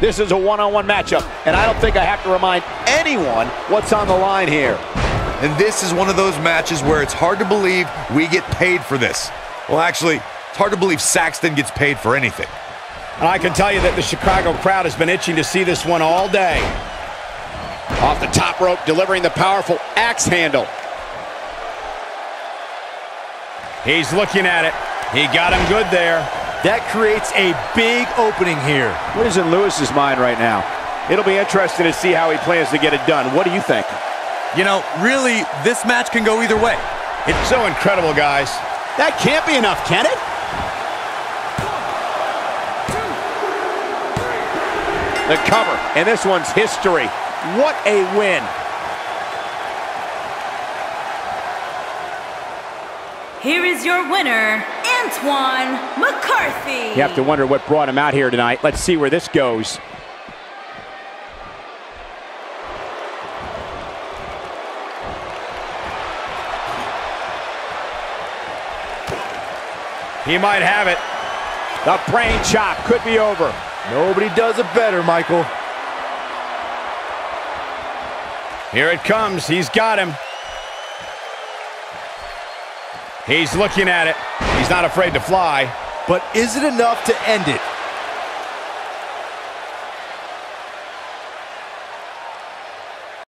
This is a one-on-one matchup, and I don't think I have to remind anyone what's on the line here. And this is one of those matches where it's hard to believe we get paid for this. Well, actually, it's hard to believe Saxton gets paid for anything. And I can tell you that the Chicago crowd has been itching to see this one all day. Off the top rope, delivering the powerful axe handle. He's looking at it. He got him good there. That creates a big opening here. What is in Lewis's mind right now? It'll be interesting to see how he plans to get it done. What do you think? You know, really, this match can go either way. It's so incredible, guys. That can't be enough, can it? The cover, and this one's history. What a win. Here is your winner, Antoine McCarthy. You have to wonder what brought him out here tonight. Let's see where this goes. He might have it. The brain chop could be over. Nobody does it better, Michael. Here it comes. He's got him. He's looking at it. He's not afraid to fly. But is it enough to end it?